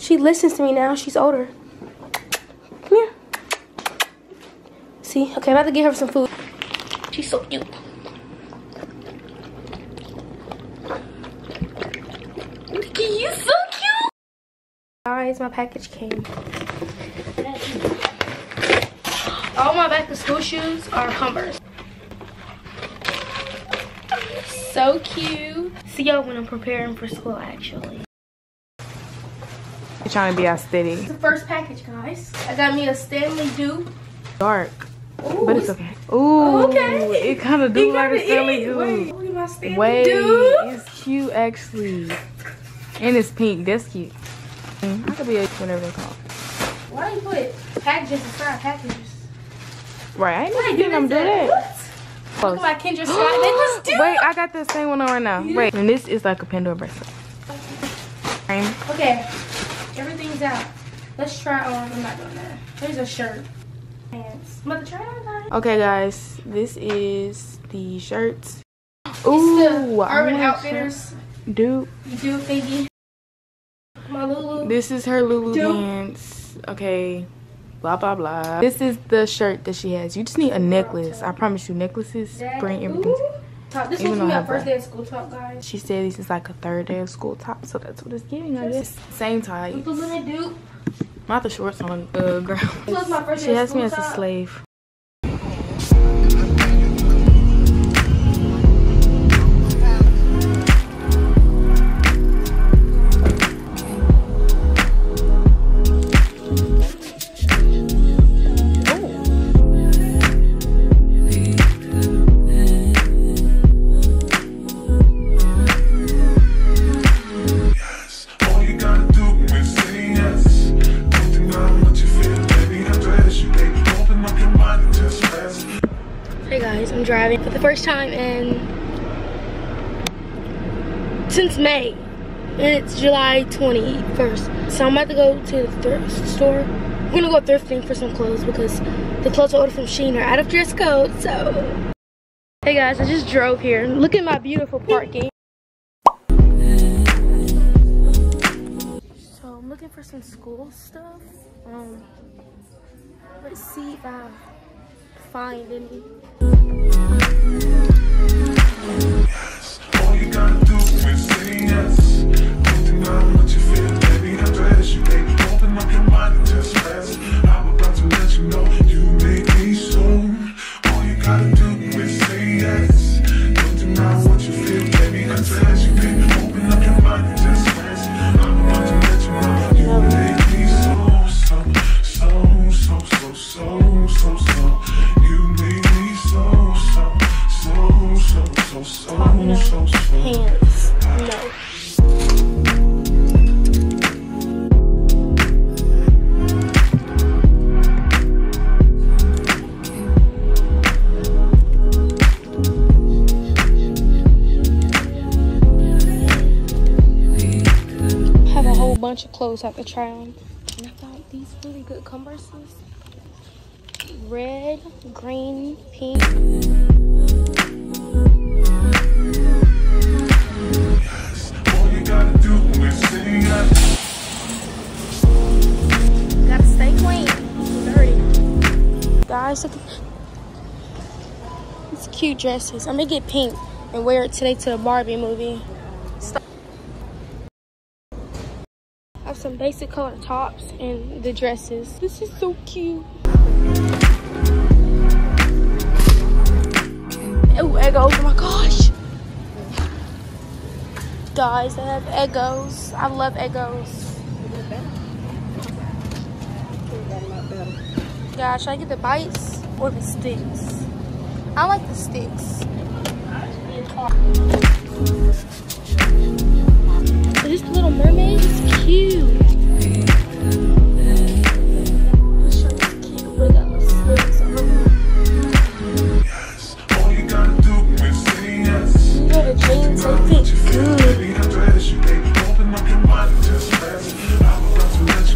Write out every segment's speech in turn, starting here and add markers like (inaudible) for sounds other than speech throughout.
She listens to me now. She's older. Come here. See? Okay, I'm about to get her some food. She's so cute. You, so cute. Guys, my package came. All my back to school shoes are Converse. So cute. See y'all when I'm preparing for school, actually. Trying to be steady. The first package, guys. I got me a Stanley dupe. Dark. Ooh, But it's okay. Ooh, Okay. it kind of do like a Stanley is. Wait, look at my Stanley Wait, dupe. it's cute actually. And it's pink. That's cute. I could be a whatever they call. Why do you put packages inside packages? Right, I ain't never getting them do that. Look Close. at my Kendra Scott necklace. (gasps) Wait, I got the same one on right now. Wait, and this is like a Pandora bracelet. Frame. Okay, everything's out. Let's try on. I'm not doing that. There's a shirt. Pants. I'm about to try on, guys. Okay, guys, this is the shirt. Ooh, the Urban Outfitters. Dude, You do thingy. My Lulu. this is her Lulu Dude. pants. Okay, blah blah blah. This is the shirt that she has. You just need a necklace. I promise you, necklaces bring everything. Ooh. Top. This was my I first day of school top, guys. She said this is like a third day of school top, so that's what it's giving, I guess. Same type. With the dupe. Not the shorts on the uh, ground. This was my first She day of has me as a slave. Driving for the first time in since May. And it's July 21st. So I'm about to go to the thrift store. I'm gonna go thrifting for some clothes because the clothes I ordered from Shein are out of dress code, so. Hey guys, I just drove here. Look at my beautiful parking. So I'm looking for some school stuff. Um, let's see if I find any. All you gotta do bunch of clothes have to try on. And I found these really good Converses. Red, green, pink. Gotta stay clean. Dirty. Guys, look these cute dresses. I'm gonna get pink and wear it today to the Barbie movie. Some basic color tops and the dresses. This is so cute. Oh, Eggos. Oh my gosh. Guys, I have Eggos. I love Eggos. Yeah, should I get the bites or the sticks? I like the sticks. Little mermaid is cute.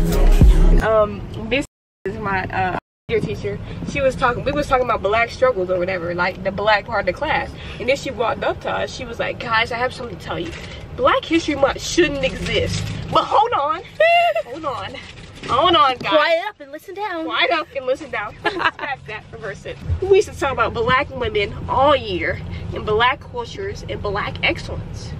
Your um this is my uh dear teacher. She was talking we was talking about black struggles or whatever like the black part of the class. And then she walked up to us she was like guys i have something to tell you black history month shouldn't exist but hold on hold (laughs) hold on. Hold on, guys. Quiet up and listen down. Quiet up and listen down. (laughs) Scratch that, reverse it. We used to talk about black women all year, and black cultures, and black excellence.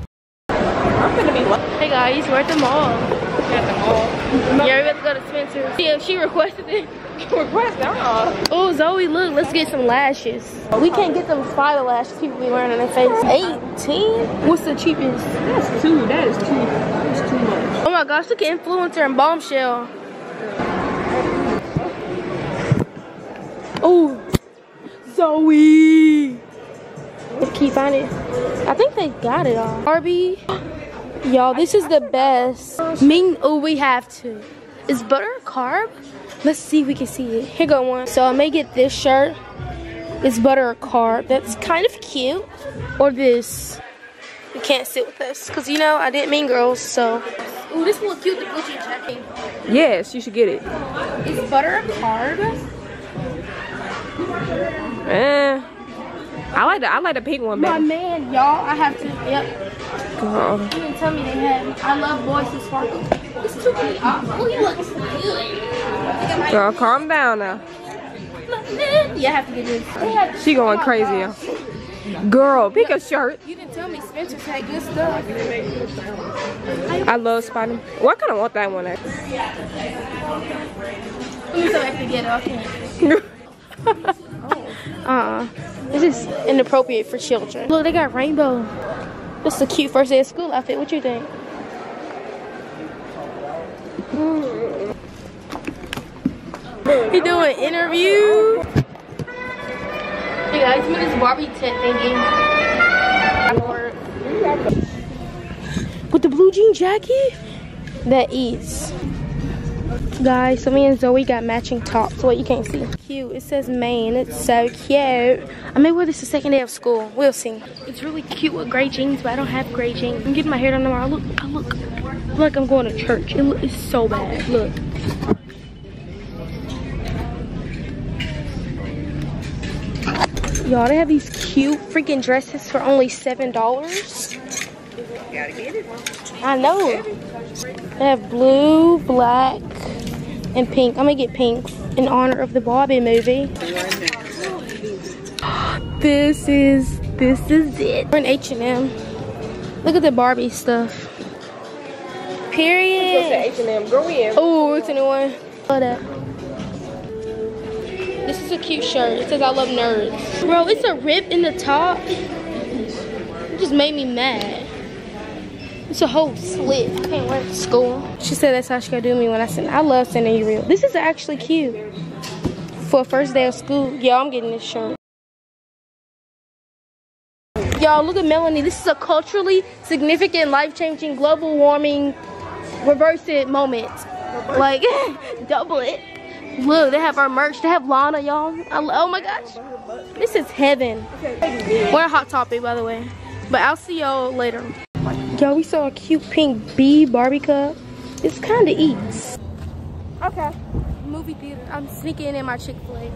I'm gonna be Hey guys, we're at the mall. at the mall. Yeah, we about to go to Spencer's. Yeah, she requested it. (laughs) Request, uh, Oh, Zoe, look, let's get some lashes. We can't get them spider lashes people be wearing on their face. 18? What's the cheapest? That's too, that is too, that's too much. Oh my gosh, look at influencer and bombshell. Oh, Zoe. Let's keep on it. I think they got it all. Barbie. (gasps) (gasps) Y'all, this is the best. Ming, oh, we have to. Is butter a carb? Let's see if we can see it. Here go one. So I may get this shirt. Is butter a carb? That's kind of cute. Or this. You can't sit with us. Because, you know, I didn't mean girls, so. Ooh, this will look cute, the Gucci jacket. Yes, you should get it. Is butter a carb? Eh. I like the I like the pink one My man, y'all, I have to, yep. Girl. You didn't tell me they had, I love boys who sparkle. It's too cute. Oh, he looks good. Girl, calm down now. Yeah, I have to get this. She going crazy. Girl, pick a shirt. You didn't tell me Spencer's had good stuff. I love Spider. Well, I kind of want that one. Actually. Let me so I can get it. I can't. (laughs) Uh-uh. This is inappropriate for children. Look, they got rainbow. This is a cute first day of school outfit. What you think? Mm. He doing interview. Hey guys, me this Barbie tent thingy. With the blue jean jacket? That is. Guys, so me and Zoe got matching tops. What you can't see. Cute. It says Maine. It's so cute. I may wear this the second day of school. We'll see. It's really cute with gray jeans, but I don't have gray jeans. I'm getting my hair done tomorrow. Look, I look, look like I'm going to church. It look, it's so bad. Look. Y'all, they have these cute freaking dresses for only $7. Gotta get it. I know. They have blue, black, and pink. I'm gonna get pink in honor of the Barbie movie. This is this is it. We're in H&M. Look at the Barbie stuff. Period. H&M. Go in. Oh, it's a new one. Love that. This is a cute shirt. It says I love nerds. Bro, it's a rip in the top. It just made me mad. It's a whole slit. I can't wear it to school. She said that's how she gonna do me when I send. I love sending you real. This is actually cute. For first day of school. Yeah, I'm getting this shirt. Y'all, look at Melanie. This is a culturally significant, life-changing, global warming, reverse it moment. Like, (laughs) double it. Look, they have our merch. They have Lana, y'all. Oh my gosh. This is heaven. We're a hot topic, by the way. But I'll see y'all later. Yo, we saw a cute pink bee Barbie cup. It's kind of eats. Okay. Movie theater. I'm sneaking in my Chick-fil-A.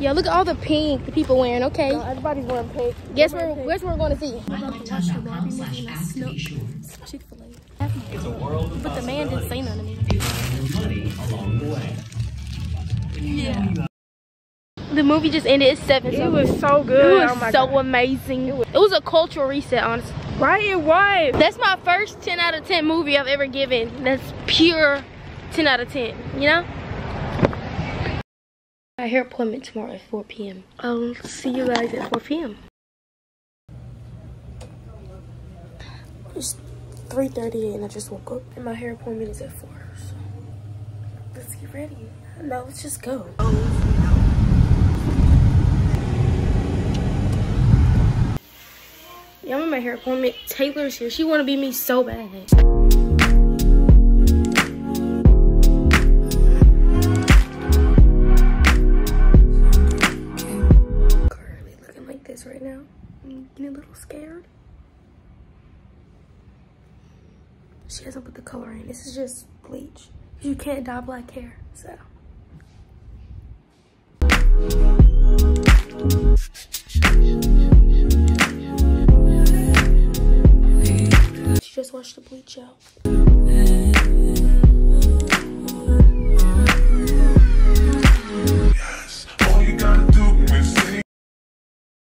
Yeah, look at all the pink the people wearing. Okay. Everybody's wearing pink. Guess where? Guess where we're going to see? I'm about to watch the Barbie movie and I snuck some Chick-fil-A. But the man didn't say nothing to me. Yeah. The movie just ended at seven. It was so good. It was oh my so God. amazing. It was, a cultural reset, honestly. Right, it was. That's my first 10 out of 10 movie I've ever given. That's pure 10 out of 10, you know? My hair appointment tomorrow at 4 p.m. I'll see you guys at 4 p.m. It's 3.38 and I just woke up and my hair appointment is at 4. So let's get ready. No, let's just go. Oh. Yeah, I'm at my hair appointment. Taylor's here. She want to be me so bad. Currently looking like this right now. I'm getting a little scared. She hasn't put the color in. This is just bleach. You can't dye black hair, so. watch the bleach show.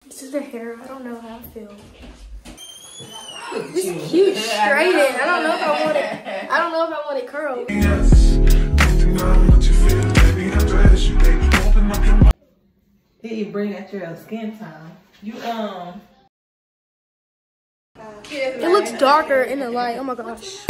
This is the hair. I don't know how I feel. This is huge straight. I don't know if I want it. I don't know if I want it curled. Yes. You bring out your skin tone? You um it looks darker in the light. Oh my gosh.